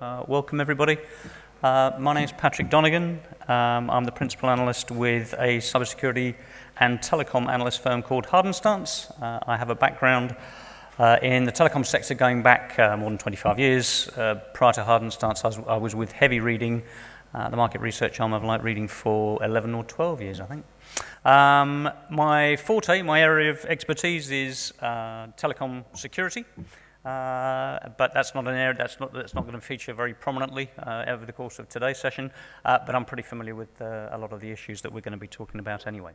Uh, welcome, everybody. Uh, my name is Patrick Donegan. Um, I'm the principal analyst with a cybersecurity and telecom analyst firm called HardenStance. Uh, I have a background uh, in the telecom sector going back uh, more than 25 years. Prior to HardenStance, I was, I was with Heavy Reading, the market research arm of Light Reading, for 11 or 12 years, I think. Um, my forte, my area of expertise is telecom security. Uh, but that's not an area that's not, that's not going to feature very prominently uh, over the course of today's session. Uh, but I'm pretty familiar with uh, a lot of the issues that we're going to be talking about anyway.